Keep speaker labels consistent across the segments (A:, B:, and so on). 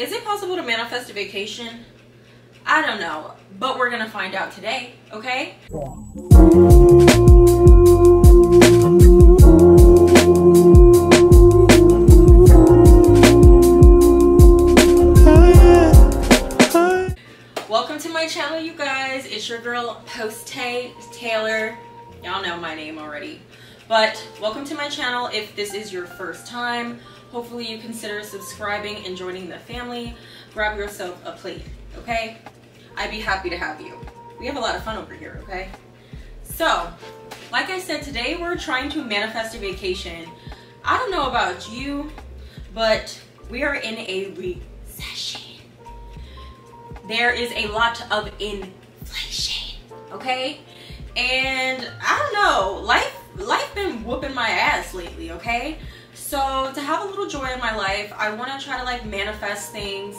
A: Is it possible to manifest a vacation? I don't know, but we're gonna find out today, okay? Welcome to my channel, you guys. It's your girl, Posttay Taylor. Y'all know my name already. But welcome to my channel if this is your first time. Hopefully you consider subscribing and joining the family. Grab yourself a plate, okay? I'd be happy to have you. We have a lot of fun over here, okay? So, like I said, today we're trying to manifest a vacation. I don't know about you, but we are in a recession. There is a lot of inflation, okay? And I don't know, life life been whooping my ass lately, okay? So to have a little joy in my life, I want to try to like manifest things.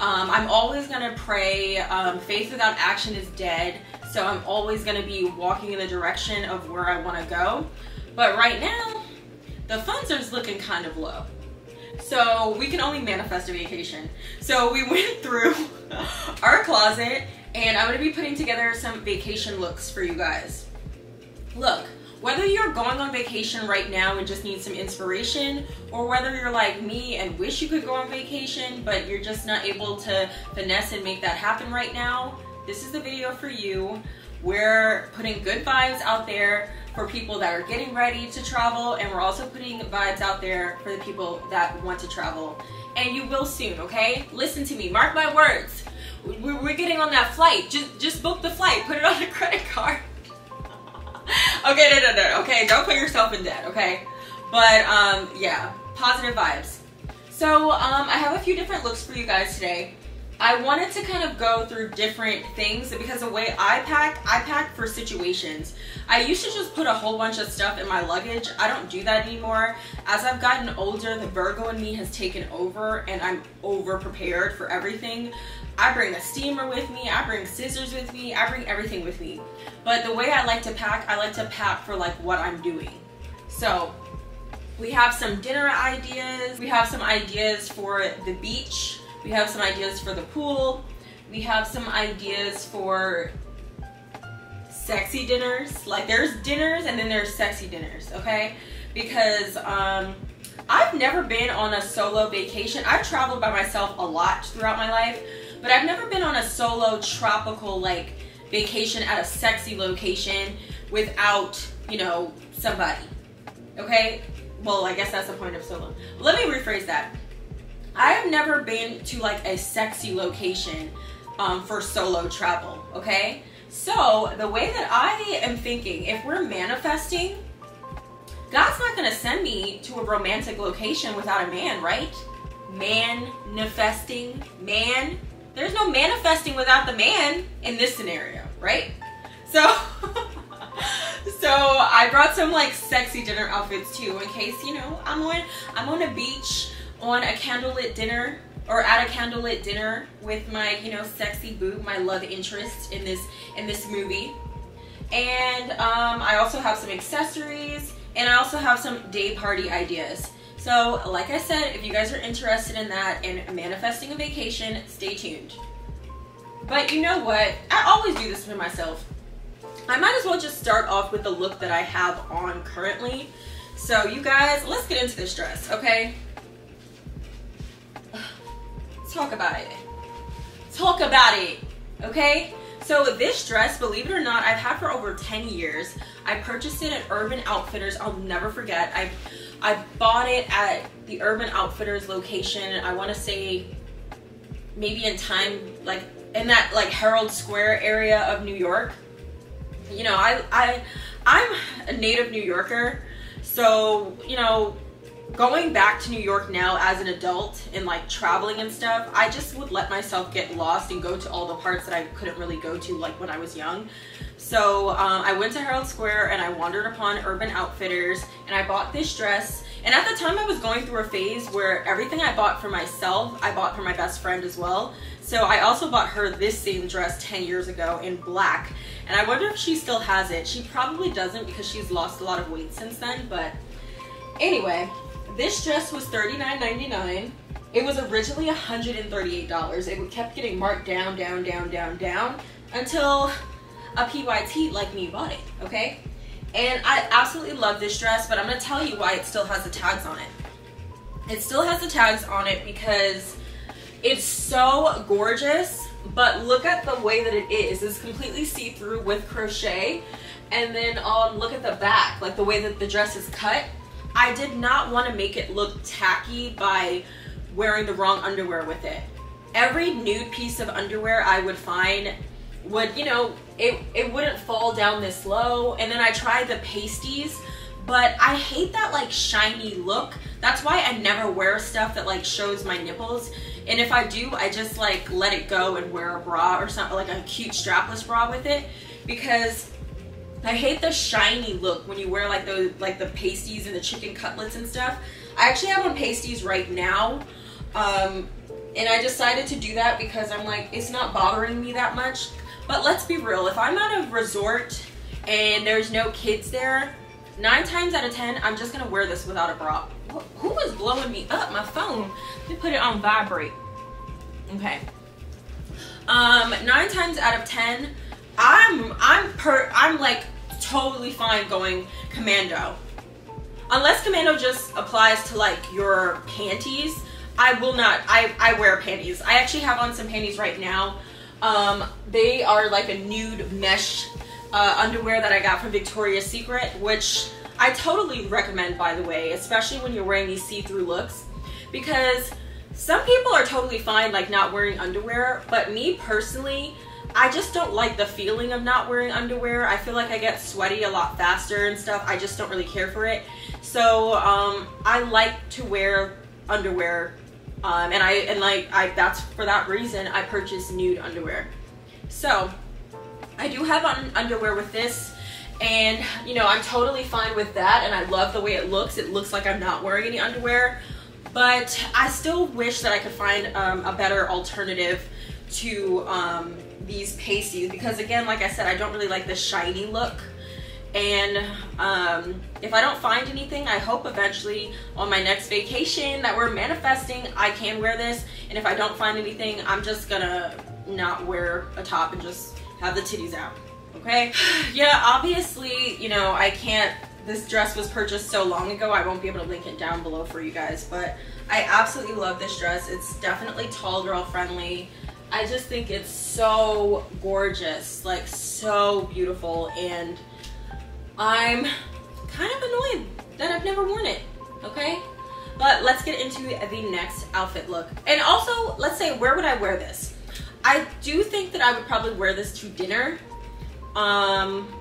A: Um, I'm always gonna pray. Um, faith without action is dead. So I'm always gonna be walking in the direction of where I want to go. But right now, the funds are looking kind of low. So we can only manifest a vacation. So we went through our closet and I'm gonna be putting together some vacation looks for you guys. Look, whether you're going on vacation right now and just need some inspiration, or whether you're like me and wish you could go on vacation, but you're just not able to finesse and make that happen right now, this is the video for you. We're putting good vibes out there for people that are getting ready to travel, and we're also putting vibes out there for the people that want to travel. And you will soon, okay? Listen to me, mark my words. We're getting on that flight. Just, just book the flight, put it on a credit card. okay, no, no, no. Okay, don't put yourself in debt. Okay, but um, yeah, positive vibes. So um, I have a few different looks for you guys today. I wanted to kind of go through different things because the way I pack, I pack for situations. I used to just put a whole bunch of stuff in my luggage. I don't do that anymore. As I've gotten older, the Virgo in me has taken over and I'm over prepared for everything. I bring a steamer with me, I bring scissors with me, I bring everything with me. But the way I like to pack, I like to pack for like what I'm doing. So we have some dinner ideas, we have some ideas for the beach, we have some ideas for the pool, we have some ideas for sexy dinners. Like there's dinners and then there's sexy dinners, okay? Because um, I've never been on a solo vacation. I've traveled by myself a lot throughout my life, but I've never been on a solo tropical like vacation at a sexy location without, you know, somebody. Okay? Well, I guess that's the point of solo. Let me rephrase that. I have never been to like a sexy location um, for solo travel, okay? So, the way that I am thinking, if we're manifesting, God's not gonna send me to a romantic location without a man, right? Man, manifesting, man there's no manifesting without the man in this scenario, right? So, so I brought some like sexy dinner outfits too, in case you know I'm on I'm on a beach on a candlelit dinner or at a candlelit dinner with my you know sexy boob, my love interest in this in this movie. And um, I also have some accessories, and I also have some day party ideas. So, like I said, if you guys are interested in that and manifesting a vacation, stay tuned. But you know what? I always do this for myself. I might as well just start off with the look that I have on currently. So you guys, let's get into this dress, okay? Let's Talk about it. Talk about it, okay? So this dress, believe it or not, I've had for over 10 years. I purchased it at Urban Outfitters. I'll never forget. I I bought it at the Urban Outfitters location. I want to say maybe Midtown, like in that like Herald Square area of New York. You know, I I I'm a native New Yorker, so you know, going back to New York now as an adult and like traveling and stuff, I just would let myself get lost and go to all the parts that I couldn't really go to like when I was young. So um, I went to Herald Square and I wandered upon Urban Outfitters and I bought this dress. And at the time I was going through a phase where everything I bought for myself, I bought for my best friend as well. So I also bought her this same dress 10 years ago in black. And I wonder if she still has it. She probably doesn't because she's lost a lot of weight since then. But anyway, this dress was $39.99 It was originally $138. It kept getting marked down, down, down, down, down until a PYT like me bought it, okay? And I absolutely love this dress, but I'm gonna tell you why it still has the tags on it. It still has the tags on it because it's so gorgeous, but look at the way that it is. It's completely see-through with crochet. And then um, look at the back, like the way that the dress is cut. I did not want to make it look tacky by wearing the wrong underwear with it. Every nude piece of underwear I would find would, you know, it, it wouldn't fall down this low. And then I tried the pasties, but I hate that like shiny look. That's why I never wear stuff that like shows my nipples. And if I do, I just like let it go and wear a bra or something like a cute strapless bra with it because I hate the shiny look when you wear like the like the pasties and the chicken cutlets and stuff. I actually have on pasties right now. Um, and I decided to do that because I'm like, it's not bothering me that much. But let's be real, if I'm at a resort and there's no kids there, nine times out of 10, I'm just gonna wear this without a bra. Who is blowing me up? My phone. Let me put it on vibrate. Okay. Um, nine times out of 10, I'm, I'm per, I'm like totally fine going commando. Unless commando just applies to like your panties, I will not, I, I wear panties. I actually have on some panties right now. Um, they are like a nude mesh uh, underwear that I got from Victoria's Secret, which I totally recommend by the way, especially when you're wearing these see-through looks because some people are totally fine like not wearing underwear, but me personally, I just don't like the feeling of not wearing underwear. I feel like I get sweaty a lot faster and stuff. I just don't really care for it. So um, I like to wear underwear, um, and I and like I that's for that reason I purchased nude underwear. So I do have on underwear with this. And, you know, I'm totally fine with that. And I love the way it looks. It looks like I'm not wearing any underwear. But I still wish that I could find um, a better alternative to um, these pasties because again, like I said, I don't really like the shiny look. And um, if I don't find anything, I hope eventually on my next vacation that we're manifesting, I can wear this. And if I don't find anything, I'm just gonna not wear a top and just have the titties out, okay? Yeah, obviously, you know, I can't, this dress was purchased so long ago, I won't be able to link it down below for you guys, but I absolutely love this dress. It's definitely tall girl friendly. I just think it's so gorgeous, like so beautiful, and I'm kind of annoyed that I've never worn it, okay? But let's get into the next outfit look. And also, let's say, where would I wear this? I do think that I would probably wear this to dinner, um,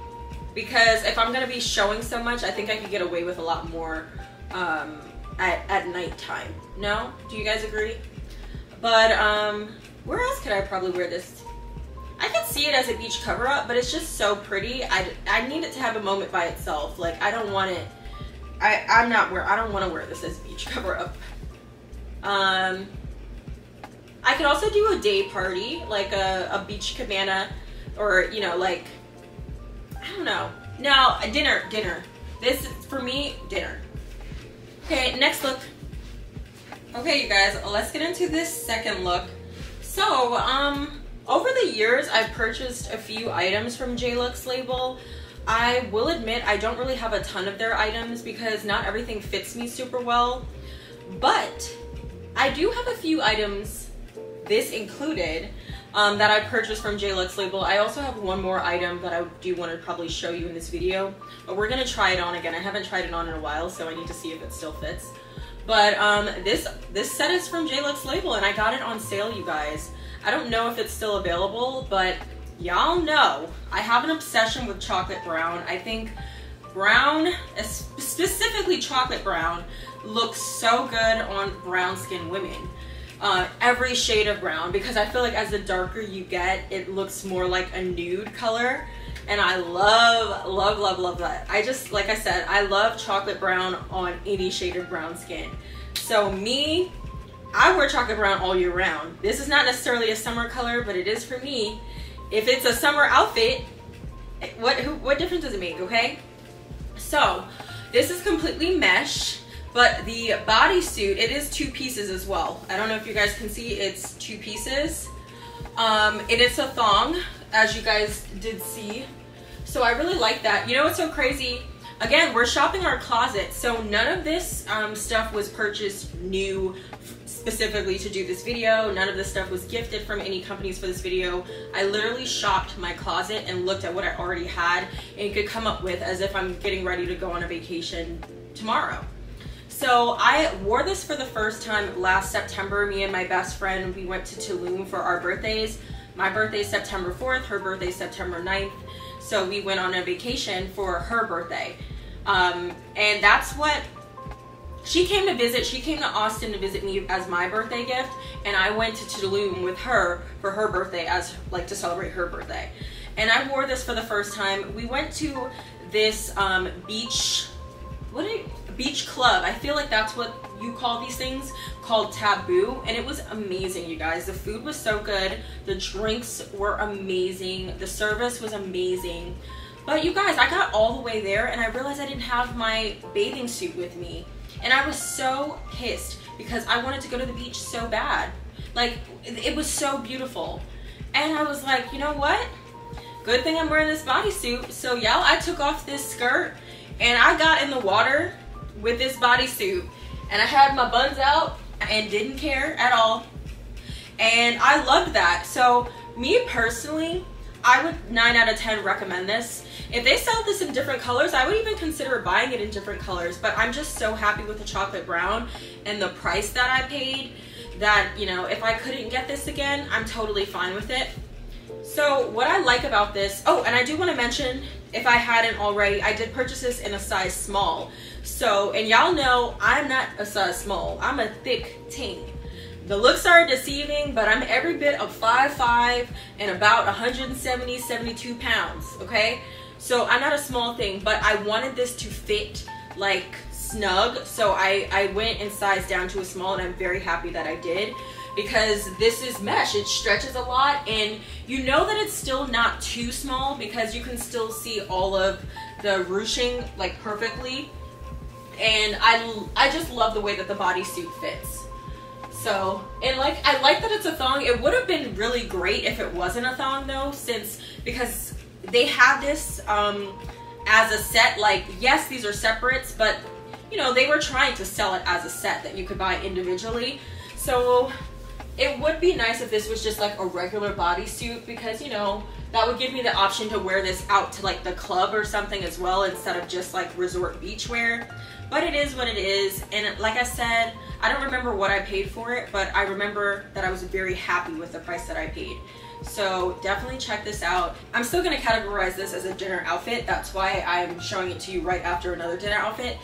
A: because if I'm gonna be showing so much, I think I could get away with a lot more um, at, at nighttime. No? Do you guys agree? But, um, where else could I probably wear this? I could see it as a beach cover up, but it's just so pretty. I, I need it to have a moment by itself. Like, I don't want it, I, I'm not wear, I don't want to wear this as beach cover up. Um, I could also do a day party, like a, a beach cabana, or, you know, like, I don't know. No, a dinner, dinner. This for me, dinner. Okay, next look. Okay, you guys, let's get into this second look. So, um, over the years, I've purchased a few items from JLux label. I will admit I don't really have a ton of their items because not everything fits me super well. But I do have a few items, this included, um, that I purchased from JLux label. I also have one more item that I do want to probably show you in this video. But we're going to try it on again. I haven't tried it on in a while, so I need to see if it still fits. But um, this this set is from JLux label and I got it on sale, you guys. I don't know if it's still available, but y'all know I have an obsession with chocolate brown. I think brown, specifically chocolate brown, looks so good on brown skin women. Uh, every shade of brown because I feel like as the darker you get, it looks more like a nude color and I love, love, love, love that. I just, like I said, I love chocolate brown on any shade of brown skin. So me, I wear chocolate brown all year round. This is not necessarily a summer color, but it is for me. If it's a summer outfit, what who, what difference does it make, okay? So, this is completely mesh. But the bodysuit, it is two pieces as well. I don't know if you guys can see, it's two pieces. Um, it is a thong, as you guys did see. So I really like that. You know what's so crazy? Again, we're shopping our closet, so none of this um, stuff was purchased new specifically to do this video. None of this stuff was gifted from any companies for this video. I literally shopped my closet and looked at what I already had and could come up with as if I'm getting ready to go on a vacation tomorrow. So I wore this for the first time last September. Me and my best friend, we went to Tulum for our birthdays. My birthday is September 4th, her birthday is September 9th. So we went on a vacation for her birthday. Um, and that's what she came to visit. She came to Austin to visit me as my birthday gift, and I went to Tulum with her for her birthday as like to celebrate her birthday. And I wore this for the first time. We went to this um, beach, what you, beach club. I feel like that's what you call these things called Taboo, and it was amazing, you guys. The food was so good. The drinks were amazing. The service was amazing. But you guys, I got all the way there and I realized I didn't have my bathing suit with me. And I was so pissed because I wanted to go to the beach so bad. Like, it was so beautiful. And I was like, you know what? Good thing I'm wearing this bodysuit. So, y'all, I took off this skirt and I got in the water with this bodysuit. And I had my buns out and didn't care at all. And I loved that. So, me personally, I would 9 out of 10 recommend this. If they sell this in different colors, I would even consider buying it in different colors. But I'm just so happy with the chocolate brown and the price that I paid that, you know, if I couldn't get this again, I'm totally fine with it. So what I like about this, oh, and I do want to mention, if I hadn't already, I did purchase this in a size small. So, and y'all know I'm not a size small. I'm a thick ting. The looks are deceiving, but I'm every bit of 5'5 and about 170, 72 pounds, okay? So I'm not a small thing, but I wanted this to fit like snug. So I, I went and sized down to a small and I'm very happy that I did because this is mesh. It stretches a lot and you know that it's still not too small because you can still see all of the ruching like perfectly. And I, I just love the way that the bodysuit fits. So, and like, I like that it's a thong. It would have been really great if it wasn't a thong though, since, because they have this um, as a set, like, yes, these are separates, but, you know, they were trying to sell it as a set that you could buy individually. So, it would be nice if this was just like a regular bodysuit because, you know, that would give me the option to wear this out to like the club or something as well instead of just like resort beach wear. But it is what it is. And like I said, I don't remember what I paid for it, but I remember that I was very happy with the price that I paid. So definitely check this out. I'm still gonna categorize this as a dinner outfit. That's why I'm showing it to you right after another dinner outfit.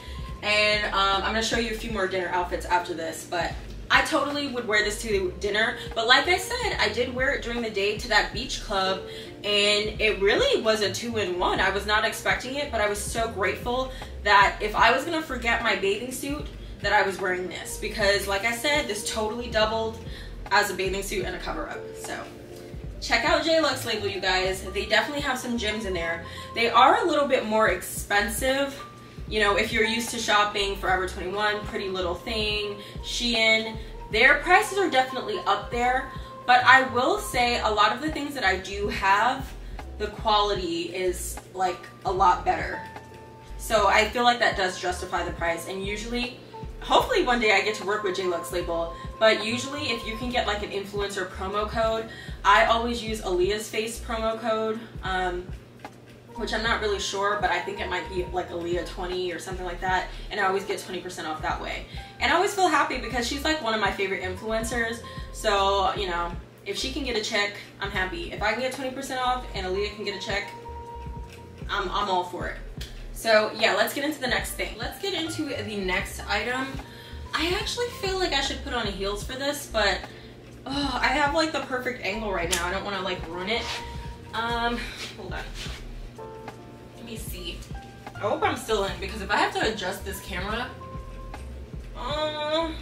A: And um, I'm gonna show you a few more dinner outfits after this, but I totally would wear this to dinner. But like I said, I did wear it during the day to that beach club and it really was a two in one. I was not expecting it, but I was so grateful that if I was gonna forget my bathing suit, that I was wearing this because like I said, this totally doubled as a bathing suit and a cover up. So check out JLux label, you guys. They definitely have some gems in there. They are a little bit more expensive. You know, if you're used to shopping Forever 21, Pretty Little Thing, Shein, their prices are definitely up there. But I will say a lot of the things that I do have, the quality is like a lot better. So I feel like that does justify the price. And usually hopefully one day I get to work with JLux label, but usually if you can get like an influencer promo code, I always use Aaliyah's face promo code, um, which I'm not really sure, but I think it might be like Aaliyah 20 or something like that, and I always get 20% off that way. And I always feel happy because she's like one of my favorite influencers, so, you know, if she can get a check, I'm happy. If I can get 20% off and Aaliyah can get a check, I'm, I'm all for it. So yeah, let's get into the next thing. Let's get into the next item. I actually feel like I should put on heels for this, but oh, I have like the perfect angle right now. I don't want to like ruin it. Um, hold on. Me see. I hope I'm still in because if I have to adjust this camera, um,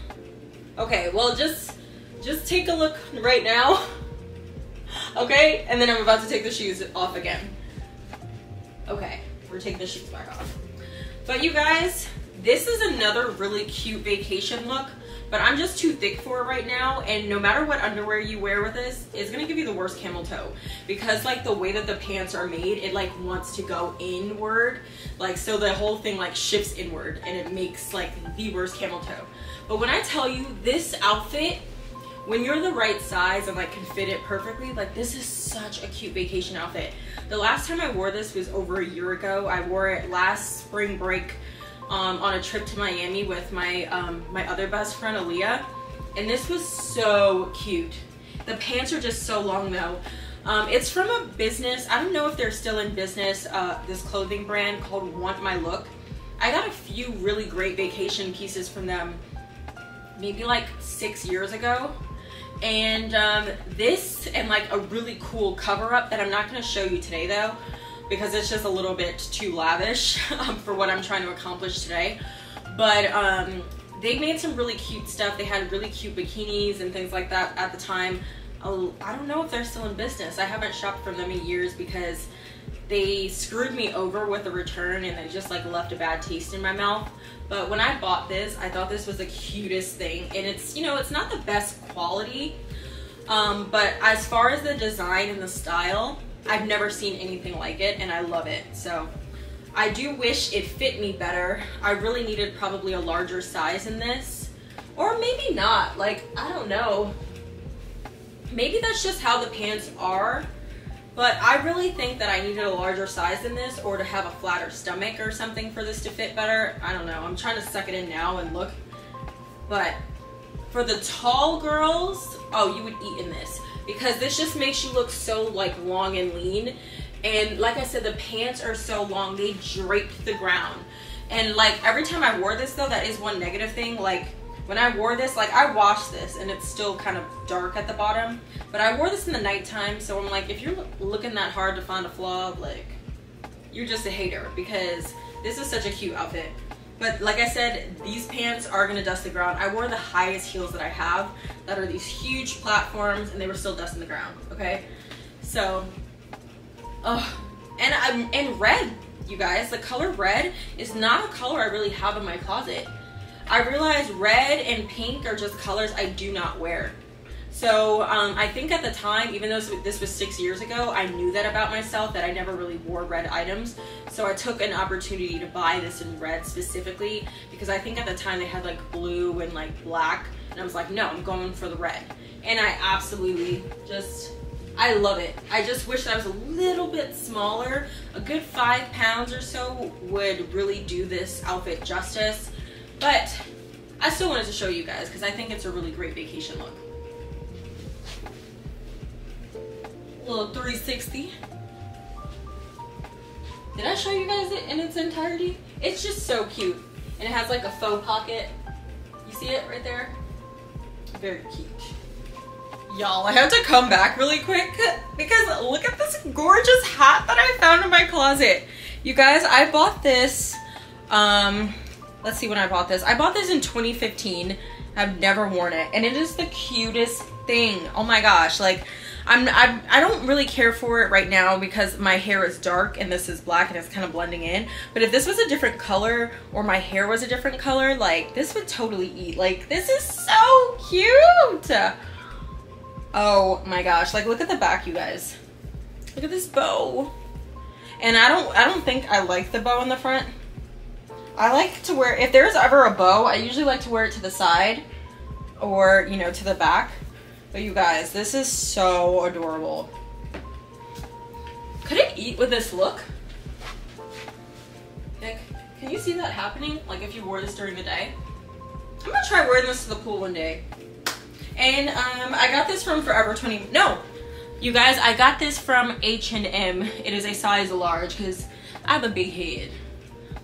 A: okay, well just just take a look right now. okay, and then I'm about to take the shoes off again. Okay we're taking the shoes back off. But you guys, this is another really cute vacation look, but I'm just too thick for it right now. And no matter what underwear you wear with this, it's gonna give you the worst camel toe. Because like the way that the pants are made, it like wants to go inward. Like so the whole thing like shifts inward and it makes like the worst camel toe. But when I tell you this outfit, when you're the right size and like can fit it perfectly, like this is such a cute vacation outfit. The last time I wore this was over a year ago. I wore it last spring break um, on a trip to Miami with my um, my other best friend Aaliyah, and this was so cute. The pants are just so long though. Um, it's from a business. I don't know if they're still in business. Uh, this clothing brand called Want My Look. I got a few really great vacation pieces from them, maybe like six years ago. And um, this and like a really cool cover up that I'm not going to show you today though because it's just a little bit too lavish um, for what I'm trying to accomplish today. But um, they made some really cute stuff. They had really cute bikinis and things like that at the time. I don't know if they're still in business. I haven't shopped from them in years because they screwed me over with the return and they just like left a bad taste in my mouth. But when I bought this, I thought this was the cutest thing. And it's, you know, it's not the best quality. Um, but as far as the design and the style, I've never seen anything like it and I love it. So I do wish it fit me better. I really needed probably a larger size in this or maybe not. Like, I don't know. Maybe that's just how the pants are. But I really think that I needed a larger size than this or to have a flatter stomach or something for this to fit better. I don't know. I'm trying to suck it in now and look. But for the tall girls, oh, you would eat in this because this just makes you look so like long and lean. And like I said, the pants are so long, they drape the ground. And like every time I wore this though, that is one negative thing. Like when I wore this, like I washed this and it's still kind of dark at the bottom. But I wore this in the nighttime, so I'm like, if you're looking that hard to find a flaw, like you're just a hater because this is such a cute outfit. But like I said, these pants are gonna dust the ground. I wore the highest heels that I have that are these huge platforms and they were still dusting the ground, okay? So, oh, and I'm in red, you guys. The color red is not a color I really have in my closet. I realize red and pink are just colors I do not wear. So um, I think at the time, even though this was six years ago, I knew that about myself that I never really wore red items. So I took an opportunity to buy this in red specifically because I think at the time they had like blue and like black. And I was like, no, I'm going for the red. And I absolutely just, I love it. I just wish that I was a little bit smaller. A good five pounds or so would really do this outfit justice. But I still wanted to show you guys because I think it's a really great vacation look. Little 360. Did I show you guys it in its entirety? It's just so cute. And it has like a faux pocket. You see it right there? Very cute. Y'all, I have to come back really quick because look at this gorgeous hat that I found in my closet. You guys, I bought this, um, let's see when I bought this. I bought this in 2015. I've never worn it and it is the cutest thing. Oh my gosh, like I'm, I'm I don't really care for it right now because my hair is dark and this is black and it's kind of blending in. But if this was a different color or my hair was a different color, like this would totally eat. Like this is so cute. Oh my gosh, like look at the back you guys. Look at this bow. And I don't I don't think I like the bow in the front. I like to wear if there's ever a bow, I usually like to wear it to the side or, you know, to the back. But you guys, this is so adorable. Could it eat with this look? Nick, can you see that happening? Like if you wore this during the day? I'm gonna try wearing this to the pool one day. And um, I got this from Forever 20, no. You guys, I got this from H&M. It is a size large because I have a big head.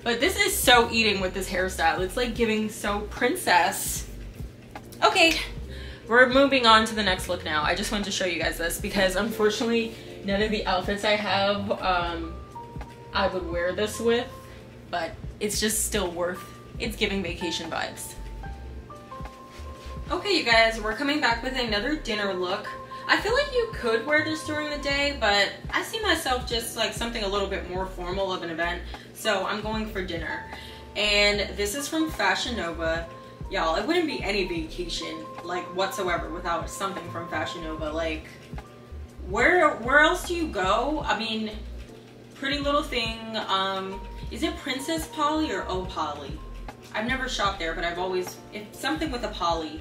A: But this is so eating with this hairstyle. It's like giving so princess. Okay, we're moving on to the next look now. I just wanted to show you guys this because unfortunately none of the outfits I have um, I would wear this with, but it's just still worth, it's giving vacation vibes. Okay, you guys, we're coming back with another dinner look. I feel like you could wear this during the day, but I see myself just like something a little bit more formal of an event, so I'm going for dinner. And this is from Fashion Nova. Y'all, it wouldn't be any vacation, like, whatsoever without something from Fashion Nova. Like, where where else do you go? I mean, Pretty Little Thing, um, is it Princess Polly or Oh Polly? I've never shopped there, but I've always, it's something with a Polly.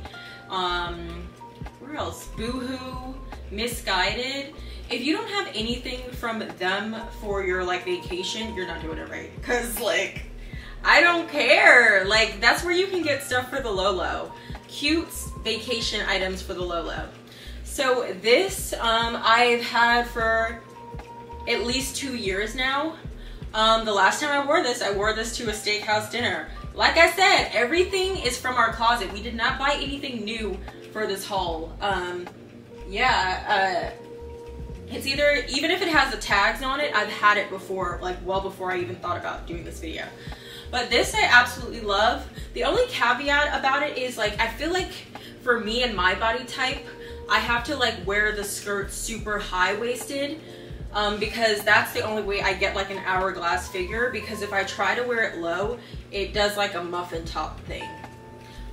A: Um, where else? Boohoo, Missguided. If you don't have anything from them for your like vacation, you're not doing it right. Cause like, I don't care. Like that's where you can get stuff for the Lolo. Cute vacation items for the Lolo. So this um, I've had for at least two years now. Um, the last time I wore this, I wore this to a steakhouse dinner. Like I said, everything is from our closet. We did not buy anything new for this haul. Um, yeah, uh, it's either, even if it has the tags on it, I've had it before, like well before I even thought about doing this video. But this I absolutely love. The only caveat about it is like, I feel like for me and my body type, I have to like wear the skirt super high-waisted um, because that's the only way I get like an hourglass figure because if I try to wear it low, it does like a muffin top thing.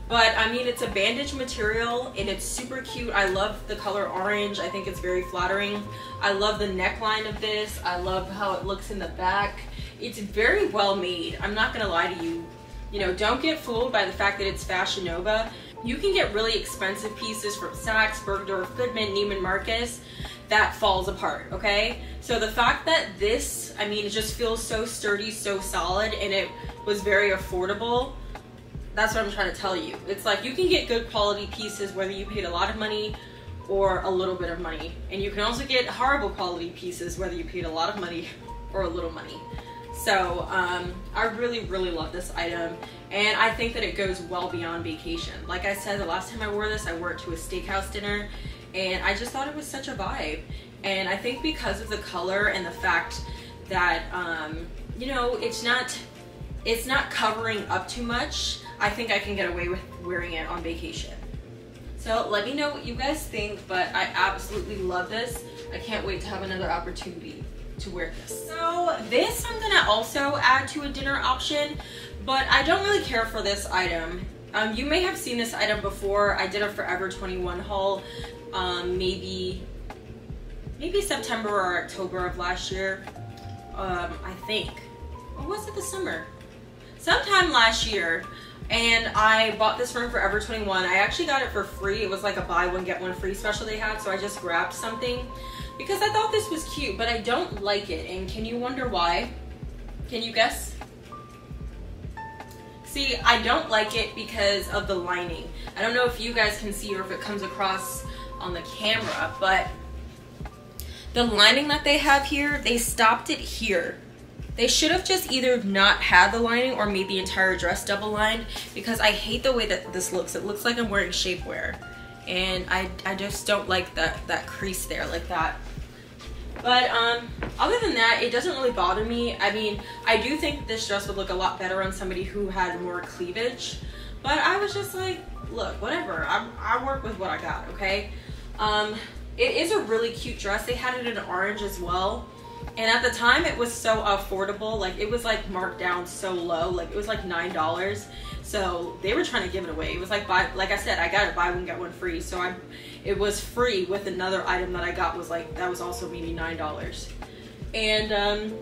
A: But I mean, it's a bandage material and it's super cute. I love the color orange. I think it's very flattering. I love the neckline of this. I love how it looks in the back. It's very well made. I'm not gonna lie to you. You know, don't get fooled by the fact that it's Fashion Nova. You can get really expensive pieces from Saks, Bergdorf Goodman, Neiman Marcus that falls apart, okay? So the fact that this, I mean, it just feels so sturdy, so solid, and it was very affordable, that's what I'm trying to tell you. It's like you can get good quality pieces whether you paid a lot of money or a little bit of money. And you can also get horrible quality pieces whether you paid a lot of money or a little money. So um, I really, really love this item. And I think that it goes well beyond vacation. Like I said, the last time I wore this, I wore it to a steakhouse dinner and I just thought it was such a vibe. And I think because of the color and the fact that um, you know it's not it's not covering up too much, I think I can get away with wearing it on vacation. So let me know what you guys think, but I absolutely love this. I can't wait to have another opportunity to wear this. So this I'm gonna also add to a dinner option, but I don't really care for this item. Um, you may have seen this item before. I did a Forever 21 haul um, maybe maybe September or October of last year. Um, I think. Or was it the summer? Sometime last year. And I bought this from Forever 21. I actually got it for free. It was like a buy one, get one free special they had. So I just grabbed something because I thought this was cute, but I don't like it. And can you wonder why? Can you guess? See, I don't like it because of the lining. I don't know if you guys can see or if it comes across on the camera, but the lining that they have here, they stopped it here. They should have just either not had the lining or made the entire dress double lined because I hate the way that this looks. It looks like I'm wearing shapewear and I, I just don't like that, that crease there like that. But um, other than that, it doesn't really bother me. I mean, I do think this dress would look a lot better on somebody who had more cleavage. But I was just like, look, whatever. I, I work with what I got, okay? Um, it is a really cute dress. They had it in orange as well. And at the time it was so affordable. Like it was like marked down so low. Like it was like $9. So they were trying to give it away. It was like buy, like I said, I got it buy one get one free. So I, it was free with another item that I got was like that was also maybe nine dollars, and um,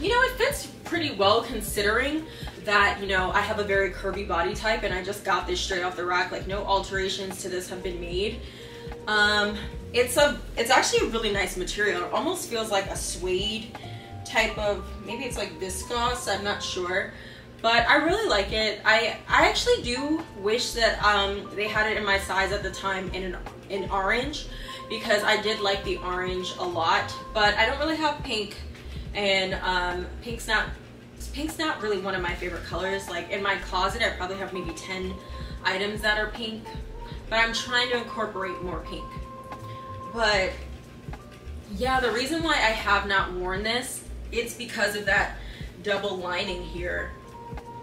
A: you know it fits pretty well considering that you know I have a very curvy body type and I just got this straight off the rack. Like no alterations to this have been made. Um, it's a, it's actually a really nice material. It almost feels like a suede type of, maybe it's like viscose, I'm not sure. But I really like it. I, I actually do wish that um, they had it in my size at the time in, an, in orange because I did like the orange a lot, but I don't really have pink and um, pink's not pink's not really one of my favorite colors. Like in my closet, I probably have maybe 10 items that are pink, but I'm trying to incorporate more pink. But yeah, the reason why I have not worn this, it's because of that double lining here.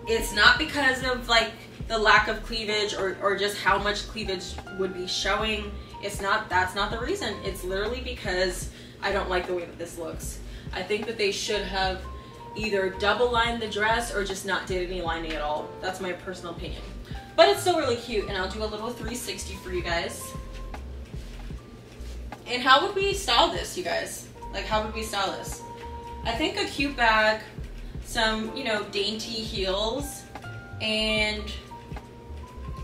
A: It's not because of like the lack of cleavage or, or just how much cleavage would be showing. It's not, that's not the reason. It's literally because I don't like the way that this looks. I think that they should have either double lined the dress or just not did any lining at all. That's my personal opinion. But it's still really cute and I'll do a little 360 for you guys. And how would we style this, you guys? Like how would we style this? I think a cute bag, some, you know, dainty heels, and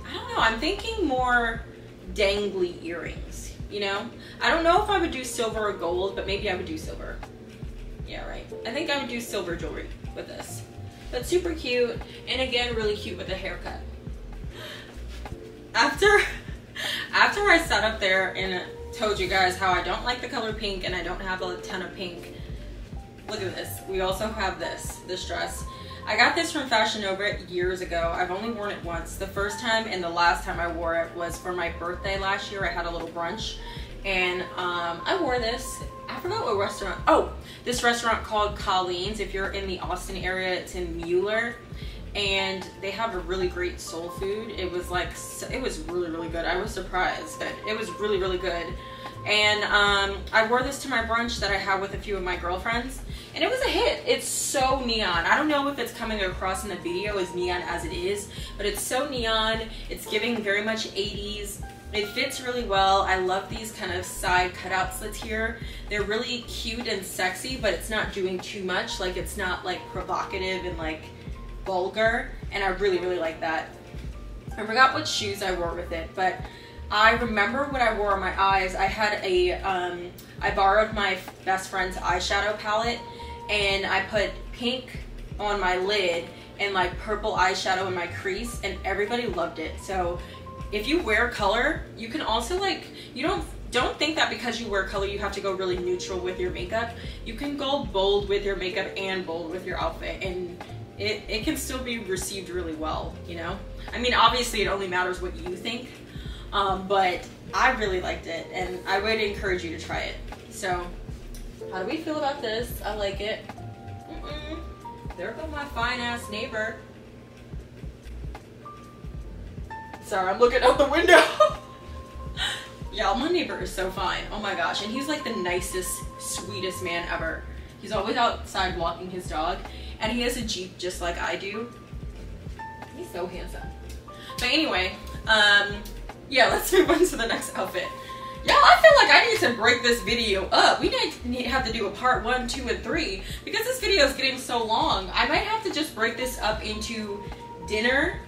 A: I don't know, I'm thinking more dangly earrings, you know? I don't know if I would do silver or gold, but maybe I would do silver. Yeah, right. I think I would do silver jewelry with this. But super cute, and again, really cute with a haircut. After, after I sat up there and told you guys how I don't like the color pink and I don't have a ton of pink, look at this. We also have this, this dress. I got this from Fashion Nova years ago. I've only worn it once. The first time and the last time I wore it was for my birthday last year. I had a little brunch and um, I wore this. I forgot what restaurant. Oh, this restaurant called Colleen's. If you're in the Austin area, it's in Mueller. And they have a really great soul food. It was like, it was really, really good. I was surprised, but it was really, really good. And um, I wore this to my brunch that I had with a few of my girlfriends and it was a hit. It's so neon. I don't know if it's coming across in the video as neon as it is, but it's so neon. It's giving very much 80s. It fits really well. I love these kind of side cutout slits here. They're really cute and sexy, but it's not doing too much. Like it's not like provocative and like vulgar. And I really, really like that. I forgot what shoes I wore with it, but I remember what I wore on my eyes, I had a, um, I borrowed my best friend's eyeshadow palette and I put pink on my lid and like purple eyeshadow in my crease and everybody loved it. So if you wear color, you can also like, you don't don't think that because you wear color you have to go really neutral with your makeup. You can go bold with your makeup and bold with your outfit and it, it can still be received really well, you know? I mean, obviously it only matters what you think, um, but I really liked it and I would encourage you to try it. So how do we feel about this? I like it. Mm -mm. There goes my fine ass neighbor. Sorry, I'm looking out the window. Y'all, my neighbor is so fine. Oh my gosh. And he's like the nicest, sweetest man ever. He's always outside walking his dog. And he has a Jeep just like I do. He's so handsome. But anyway, um, yeah, let's move on to the next outfit. Y'all, I feel like I need to break this video up. We need to have to do a part one, two, and three because this video is getting so long. I might have to just break this up into dinner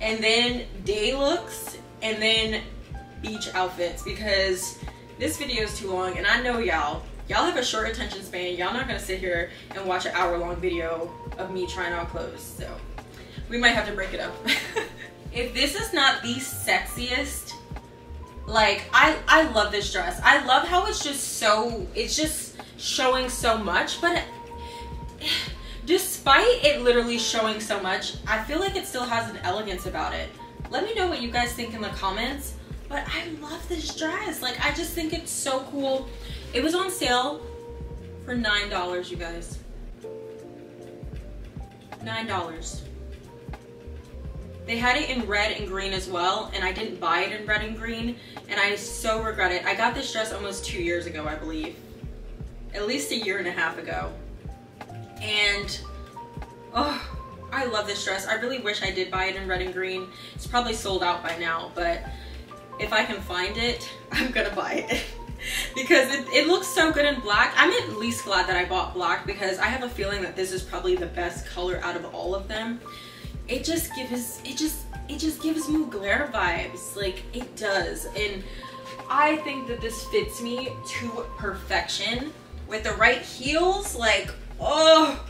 A: and then day looks and then beach outfits because this video is too long and I know y'all, y'all have a short attention span. Y'all not gonna sit here and watch an hour long video of me trying on clothes. So we might have to break it up. if this is not the sexiest like I I love this dress. I love how it's just so it's just showing so much, but despite it literally showing so much, I feel like it still has an elegance about it. Let me know what you guys think in the comments. But I love this dress. Like I just think it's so cool. It was on sale for $9, you guys. $9. They had it in red and green as well, and I didn't buy it in red and green, and I so regret it. I got this dress almost two years ago, I believe. At least a year and a half ago. And, oh, I love this dress. I really wish I did buy it in red and green. It's probably sold out by now, but if I can find it, I'm gonna buy it. because it, it looks so good in black. I'm at least glad that I bought black because I have a feeling that this is probably the best color out of all of them. It just gives it just it just gives me glare vibes. Like it does. And I think that this fits me to perfection. With the right heels like oh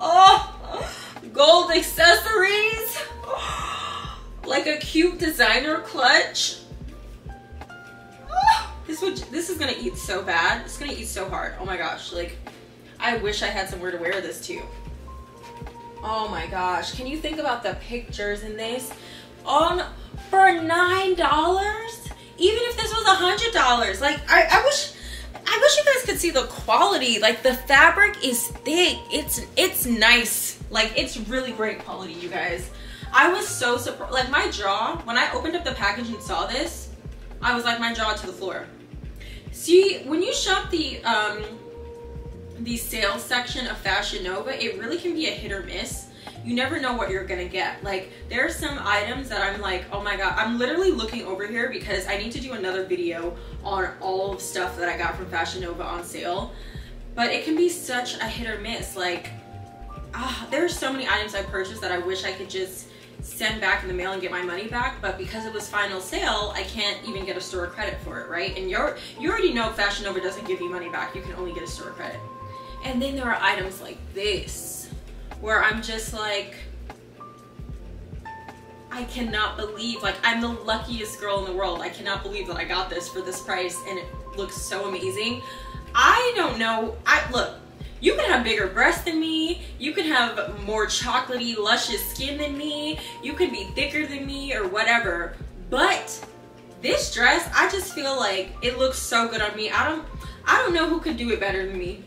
A: oh gold accessories. Like a cute designer clutch this would this is gonna eat so bad it's gonna eat so hard oh my gosh like I wish I had somewhere to wear this to Oh my gosh, can you think about the pictures in this? On for nine dollars? Even if this was a hundred dollars, like I, I wish I wish you guys could see the quality. Like the fabric is thick. It's it's nice. Like it's really great quality, you guys. I was so surprised. Like my jaw, when I opened up the package and saw this, I was like my jaw to the floor. See, when you shop the um the sales section of Fashion Nova, it really can be a hit or miss. You never know what you're gonna get. Like, there are some items that I'm like, oh my god, I'm literally looking over here because I need to do another video on all of stuff that I got from Fashion Nova on sale. But it can be such a hit or miss. Like, ah, there are so many items I purchased that I wish I could just send back in the mail and get my money back but because it was final sale i can't even get a store credit for it right? And you're you already know fashion nova doesn't give you money back. You can only get a store credit. And then there are items like this where i'm just like i cannot believe like i'm the luckiest girl in the world. I cannot believe that i got this for this price and it looks so amazing. I don't know. I look you can have bigger breasts than me. You can have more chocolatey, luscious skin than me. You can be thicker than me or whatever. But this dress, I just feel like it looks so good on me. I don't, I don't know who could do it better than me.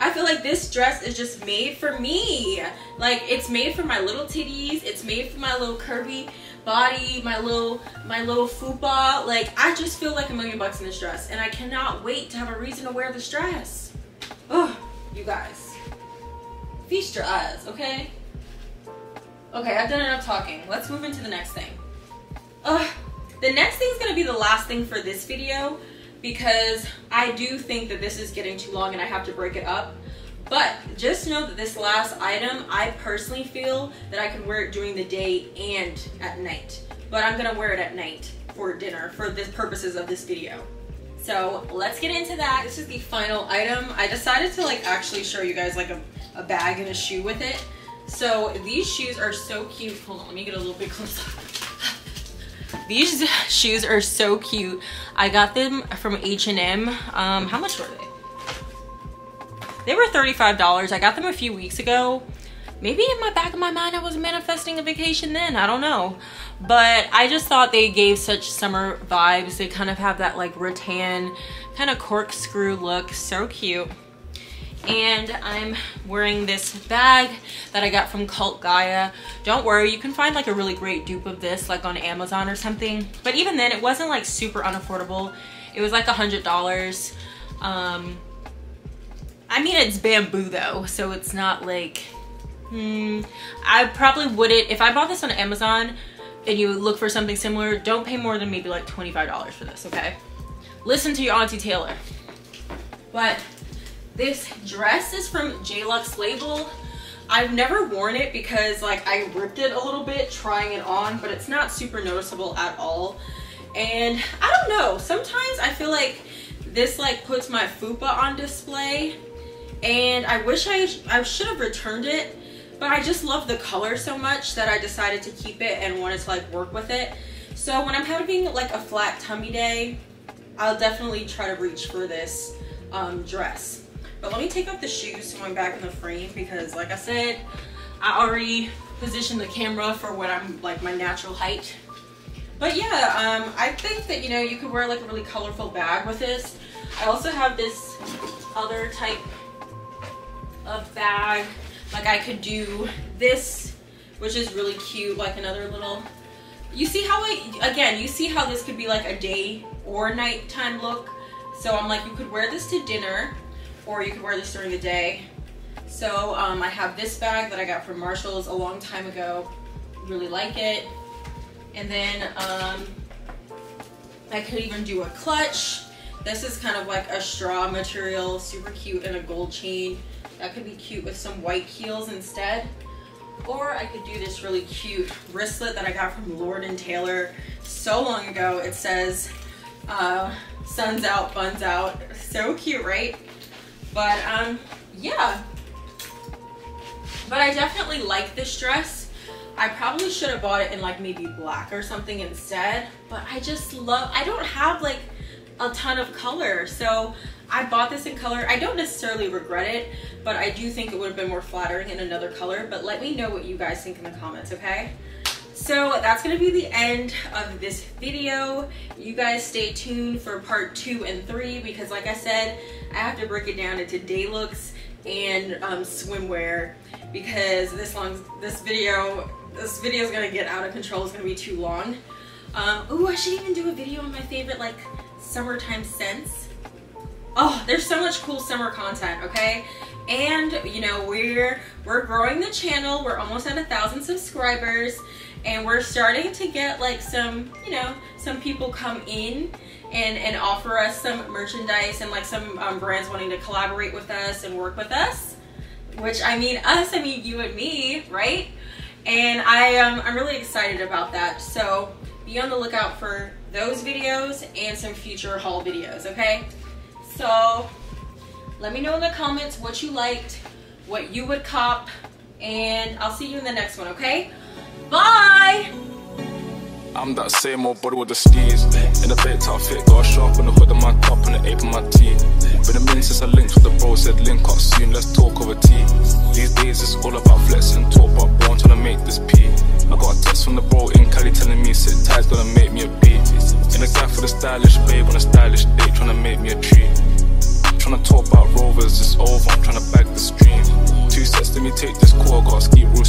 A: I feel like this dress is just made for me. Like it's made for my little titties. It's made for my little curvy body, my little my little fupa. Like I just feel like a million bucks in this dress, and I cannot wait to have a reason to wear this dress. Oh you guys. Feast your eyes, okay? Okay, I've done enough talking. Let's move into the next thing. Uh, the next thing is gonna be the last thing for this video because I do think that this is getting too long and I have to break it up. But just know that this last item, I personally feel that I can wear it during the day and at night. But I'm gonna wear it at night for dinner for the purposes of this video. So let's get into that. This is the final item. I decided to like actually show you guys like a, a bag and a shoe with it. So these shoes are so cute. Hold on, let me get a little bit closer. these shoes are so cute. I got them from H&M. Um, how much were they? They were $35. I got them a few weeks ago. Maybe in my back of my mind I was manifesting a vacation then. I don't know but I just thought they gave such summer vibes. They kind of have that like rattan kind of corkscrew look, so cute. And I'm wearing this bag that I got from Cult Gaia. Don't worry, you can find like a really great dupe of this like on Amazon or something. But even then, it wasn't like super unaffordable. It was like a $100. Um, I mean, it's bamboo though, so it's not like, hmm, I probably wouldn't, if I bought this on Amazon, and you look for something similar, don't pay more than maybe like $25 for this, okay? Listen to your Auntie Taylor. But this dress is from JLux label. I've never worn it because like I ripped it a little bit trying it on, but it's not super noticeable at all. And I don't know, sometimes I feel like this like puts my fupa on display and I wish I, I should have returned it but I just love the color so much that I decided to keep it and wanted to like work with it. So when I'm having like a flat tummy day, I'll definitely try to reach for this um, dress. But let me take off the shoes so I'm back in the frame because like I said, I already positioned the camera for what I'm like my natural height. But yeah, um, I think that, you know, you could wear like a really colorful bag with this. I also have this other type of bag like I could do this, which is really cute, like another little, you see how I, again, you see how this could be like a day or nighttime look. So I'm like, you could wear this to dinner or you could wear this during the day. So um, I have this bag that I got from Marshall's a long time ago. Really like it. And then um, I could even do a clutch. This is kind of like a straw material, super cute and a gold chain. That could be cute with some white heels instead. Or I could do this really cute wristlet that I got from Lord & Taylor so long ago. It says, uh, sun's out, buns out. So cute, right? But um, yeah. But I definitely like this dress. I probably should have bought it in like maybe black or something instead. But I just love, I don't have like a ton of color. So I bought this in color. I don't necessarily regret it, but I do think it would have been more flattering in another color. But let me know what you guys think in the comments, okay? So that's gonna be the end of this video. You guys stay tuned for part two and three because like I said, I have to break it down into day looks and um, swimwear because this long, this video, this video is gonna get out of control. It's gonna be too long. Um, oh, I should even do a video on my favorite like summertime scents. Oh, there's so much cool summer content, okay? And you know, we're we're growing the channel. We're almost at a thousand subscribers and we're starting to get like some, you know, some people come in and, and offer us some merchandise and like some um, brands wanting to collaborate with us and work with us. Which I mean us, I mean you and me, right? And I um, I'm really excited about that. So be on the lookout for those videos and some future haul videos, okay? So let me know in the comments what you liked, what you would cop, and I'll see you in the next one, okay? Bye!
B: I'm that same old body with the steez. In the baked outfit, got a sharp on the hood of my top and the ape on my tee Been a minute since I linked with the bro, said link up soon, let's talk over tea. These days it's all about flexing, talk about I'm trying to make this P. I got a text from the bro in Cali telling me sit tight, gonna make me a beat In a guy for the stylish babe on a stylish date, trying to make me a treat Trying to talk about rovers, it's over, I'm trying to bag the stream. Two sets, let me take this call, got ski rule